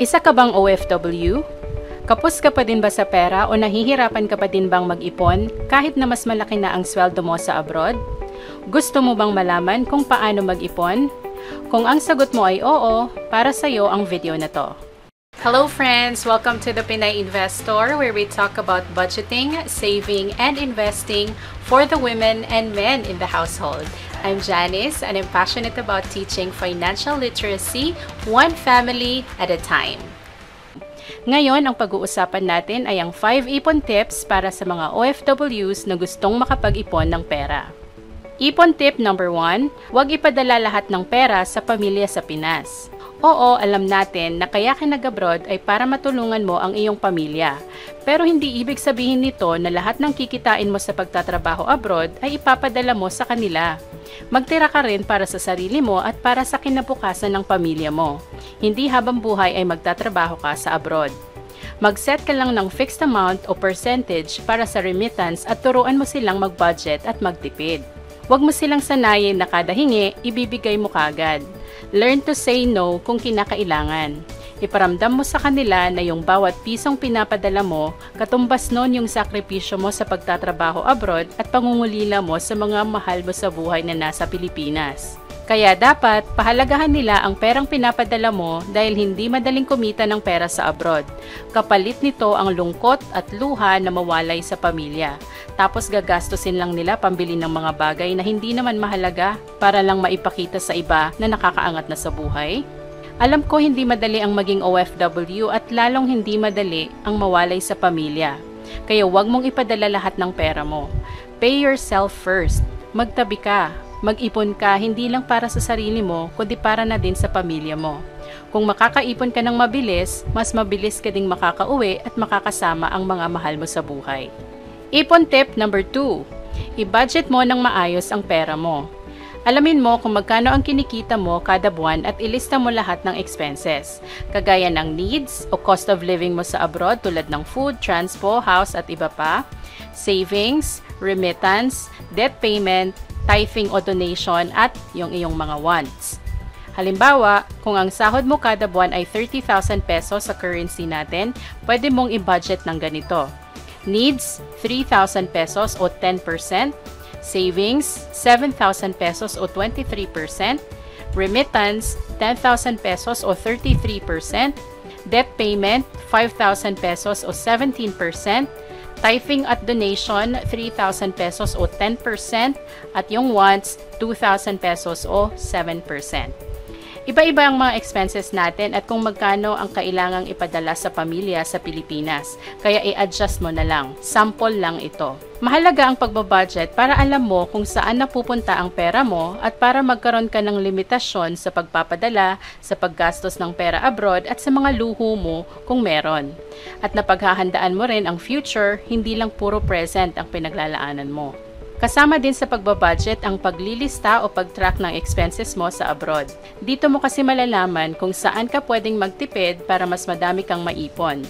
Isa ka bang OFW? Kapos ka pa din ba sa pera o nahihirapan ka pa din bang mag-ipon kahit na mas malaki na ang sweldo mo sa abroad? Gusto mo bang malaman kung paano mag-ipon? Kung ang sagot mo ay oo, para sa iyo ang video na to. Hello friends! Welcome to the Pinay Investor where we talk about budgeting, saving, and investing for the women and men in the household. I'm Janice and I'm passionate about teaching financial literacy one family at a time. Ngayon, ang pag-uusapan natin ay ang 5 ipon tips para sa mga OFWs na gustong makapag-ipon ng pera. Ipon tip number 1, huwag ipadala lahat ng pera sa pamilya sa Pinas. Oo, alam natin na kaya ka nag-abroad ay para matulungan mo ang iyong pamilya. Pero hindi ibig sabihin nito na lahat ng kikitain mo sa pagtatrabaho abroad ay ipapadala mo sa kanila. Magtira ka rin para sa sarili mo at para sa kinabukasan ng pamilya mo. Hindi habang buhay ay magtatrabaho ka sa abroad. Mag-set ka lang ng fixed amount o percentage para sa remittance at turuan mo silang mag-budget at magtipid. Huwag mo silang sanayin na kada hingi, ibibigay mo kagad. Learn to say no kung kinakailangan. Iparamdam mo sa kanila na yung bawat pisong pinapadala mo, katumbas nun yung sakripisyo mo sa pagtatrabaho abroad at pangungulila mo sa mga mahal mo sa buhay na nasa Pilipinas. Kaya dapat pahalagahan nila ang perang pinapadala mo dahil hindi madaling kumita ng pera sa abroad. Kapalit nito ang lungkot at luha na mawalay sa pamilya. Tapos gagastusin lang nila pambili ng mga bagay na hindi naman mahalaga para lang maipakita sa iba na nakakaangat na sa buhay. Alam ko hindi madali ang maging OFW at lalong hindi madali ang mawalay sa pamilya. Kaya huwag mong ipadala lahat ng pera mo. Pay yourself first. Magtabi ka Mag-ipon ka hindi lang para sa sarili mo, kundi para na din sa pamilya mo. Kung makakaipon ka ng mabilis, mas mabilis ka ding makakauwi at makakasama ang mga mahal mo sa buhay. Ipon tip number 2. I-budget mo ng maayos ang pera mo. Alamin mo kung magkano ang kinikita mo kada buwan at ilista mo lahat ng expenses, kagaya ng needs o cost of living mo sa abroad tulad ng food, transpo, house at iba pa, savings, remittance, debt payment, tithing o donation at yung iyong mga wants. Halimbawa, kung ang sahod mo kada buwan ay 30,000 pesos sa currency natin, pwede mong i-budget ng ganito. Needs, 3,000 pesos o 10%. Savings, 7,000 pesos o 23%. Remittance, 10,000 pesos o 33%. Debt payment, 5,000 pesos o 17%. Tithing at donation, 3,000 pesos o 10% at yung wants, 2,000 pesos o 7%. Iba-iba ang mga expenses natin at kung magkano ang kailangang ipadala sa pamilya sa Pilipinas. Kaya i-adjust mo na lang. Sample lang ito. Mahalaga ang pagbabudget para alam mo kung saan napupunta ang pera mo at para magkaroon ka ng limitasyon sa pagpapadala, sa paggastos ng pera abroad at sa mga luho mo kung meron. At napaghahandaan mo rin ang future, hindi lang puro present ang pinaglalaanan mo. Kasama din sa pagbabudget ang paglilista o pag-track ng expenses mo sa abroad. Dito mo kasi malalaman kung saan ka pwedeng magtipid para mas madami kang maipon.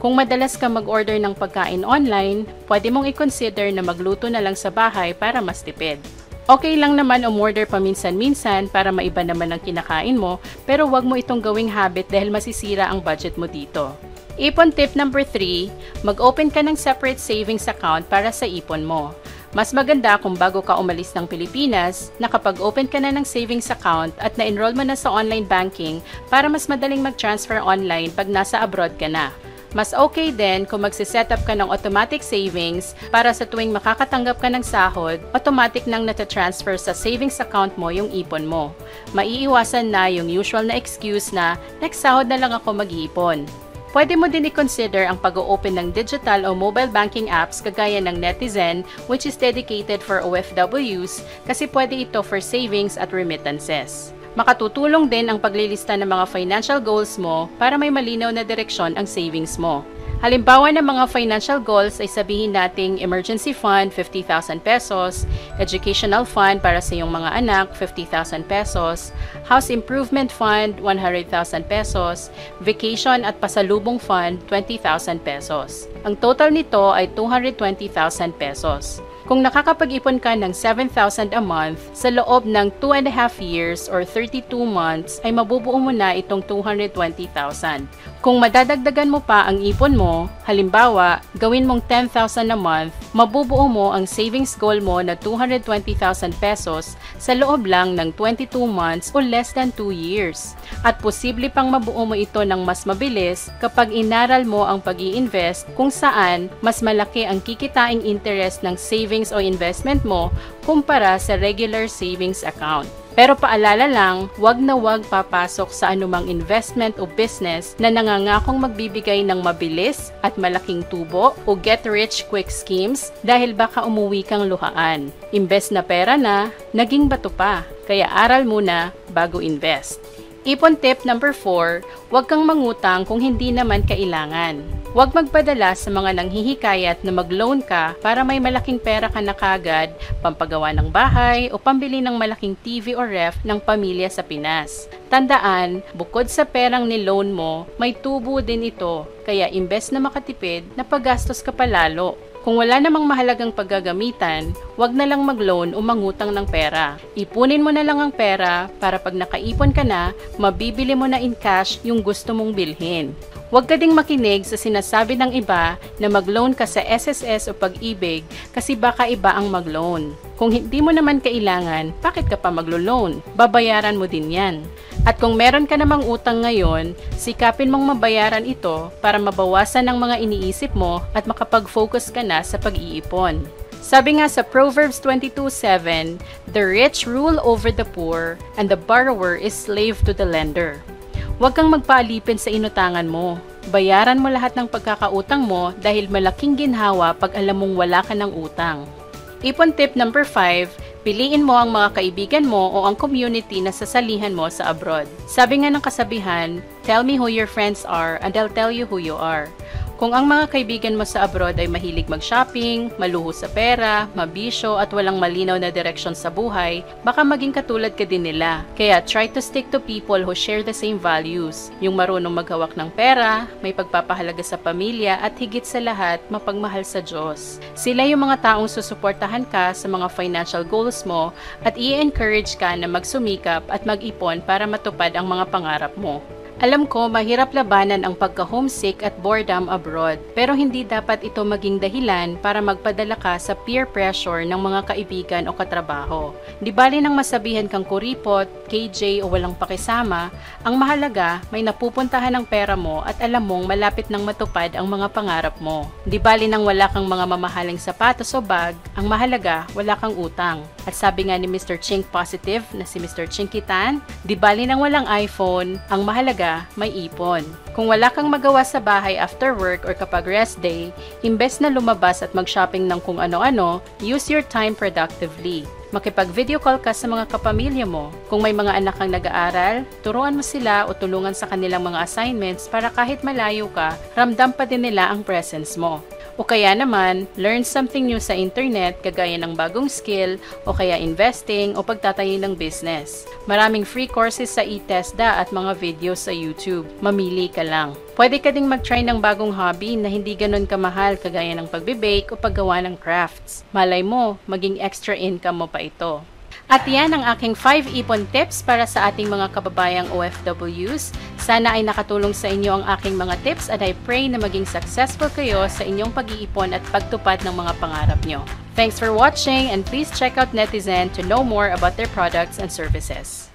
Kung madalas ka mag-order ng pagkain online, pwede mong i-consider na magluto na lang sa bahay para mas tipid. Okay lang naman umorder paminsan-minsan para maiba naman ang kinakain mo, pero wag mo itong gawing habit dahil masisira ang budget mo dito. Ipon tip number 3, mag-open ka ng separate savings account para sa ipon mo. Mas maganda kung bago ka umalis ng Pilipinas, nakapag-open ka na ng savings account at na-enroll mo na sa online banking para mas madaling mag-transfer online pag nasa abroad ka na. Mas okay din kung magsiset up ka ng automatic savings para sa tuwing makakatanggap ka ng sahod, automatic nang nata-transfer sa savings account mo yung ipon mo. Maiiwasan na yung usual na excuse na next sahod na lang ako mag-iipon. Pwede mo din i-consider ang pag-open ng digital o mobile banking apps kagaya ng Netizen which is dedicated for OFWs kasi pwede ito for savings at remittances. Makatutulong din ang paglilista ng mga financial goals mo para may malinaw na direksyon ang savings mo. Halimbawa ng mga financial goals ay sabihin nating emergency fund 50,000 pesos, educational fund para sa iyong mga anak 50,000 pesos, house improvement fund 100,000 pesos, vacation at pasalubong fund 20,000 pesos. Ang total nito ay 220,000 pesos. Kung nakakapag-ipon ka ng 7,000 a month sa loob ng 2 and a half years or 32 months ay mabubuo mo na itong 220,000. Kung madadagdagan mo pa ang ipon mo, halimbawa, gawin mong 10,000 a month, mabubuo mo ang savings goal mo na 220,000 pesos sa loob lang ng 22 months o less than 2 years. At posible pang mabuo mo ito ng mas mabilis kapag inaral mo ang pag invest kung saan mas malaki ang kikitaing interest ng savings o investment mo kumpara sa regular savings account. Pero paalala lang, wag na wag papasok sa anumang investment o business na nangangakong magbibigay ng mabilis at malaking tubo o get rich quick schemes dahil baka umuwi kang luhaan. Invest na pera na, naging bato pa. Kaya aral muna bago invest. Ipon tip number 4, huwag kang mangutang kung hindi naman kailangan. Huwag magpadala sa mga nanghihikayat na mag-loan ka para may malaking pera ka na kagad, pampagawa ng bahay o pambili ng malaking TV o ref ng pamilya sa Pinas. Tandaan, bukod sa perang ni-loan mo, may tubo din ito, kaya imbes na makatipid, napagastos ka palalo. Kung wala namang mahalagang paggagamitan, wag na lang mag-loan o mangutang ng pera. Ipunin mo na lang ang pera para pag nakaipon ka na, mabibili mo na in cash yung gusto mong bilhin. Huwag ka ding makinig sa sinasabi ng iba na mag-loan ka sa SSS o pag-ibig kasi baka iba ang mag-loan. Kung hindi mo naman kailangan, bakit ka pa maglo-loan? Babayaran mo din yan. At kung meron ka namang utang ngayon, sikapin mong mabayaran ito para mabawasan ang mga iniisip mo at makapag-focus ka na sa pag-iipon. Sabi nga sa Proverbs 22.7, The rich rule over the poor, and the borrower is slave to the lender. Huwag kang magpaalipin sa inutangan mo. Bayaran mo lahat ng pagkakautang mo dahil malaking ginhawa pag alam mong wala ka ng utang. Ipon tip number 5, Piliin mo ang mga kaibigan mo o ang community na sasalihan mo sa abroad. Sabi nga ng kasabihan, tell me who your friends are and I'll tell you who you are. Kung ang mga kaibigan mo sa abroad ay mahilig mag-shopping, maluho sa pera, mabisyo at walang malinaw na direksyon sa buhay, baka maging katulad ka din nila. Kaya try to stick to people who share the same values. Yung marunong maghawak ng pera, may pagpapahalaga sa pamilya at higit sa lahat, mapagmahal sa Diyos. Sila yung mga taong susuportahan ka sa mga financial goals mo at i-encourage ka na magsumikap at mag-ipon para matupad ang mga pangarap mo. Alam ko, mahirap labanan ang pagka-homesick at boredom abroad, pero hindi dapat ito maging dahilan para magpadala ka sa peer pressure ng mga kaibigan o katrabaho. Di bali nang masabihan kang kuripot, KJ o walang pakisama, ang mahalaga may napupuntahan ng pera mo at alam mong malapit nang matupad ang mga pangarap mo. Di bali nang wala kang mga mamahaling sapatos o bag, ang mahalaga wala kang utang. At sabi nga ni Mr. Chink Positive na si Mr. Chinkitan, di bali nang walang iPhone, ang mahalaga may ipon. Kung wala kang magawa sa bahay after work or kapag rest day, imbes na lumabas at mag-shopping ng kung ano-ano, use your time productively. Makipag-video call ka sa mga kapamilya mo. Kung may mga anak kang nag-aaral, turuan mo sila o tulungan sa kanilang mga assignments para kahit malayo ka, ramdam pa din nila ang presence mo. O kaya naman, learn something new sa internet kagaya ng bagong skill o kaya investing o pagtatayo ng business. Maraming free courses sa eTESDA at mga videos sa YouTube. Mamili ka lang. Pwede ka ding mag-try ng bagong hobby na hindi ganun kamahal kagaya ng pagbe-bake o paggawa ng crafts. Malay mo, maging extra income mo pa ito. At yan ang aking 5 ipon tips para sa ating mga kababayang OFWs. Sana ay nakatulong sa inyo ang aking mga tips at I pray na maging successful kayo sa inyong pag-iipon at pagtupad ng mga pangarap nyo. Thanks for watching and please check out Netizen to know more about their products and services.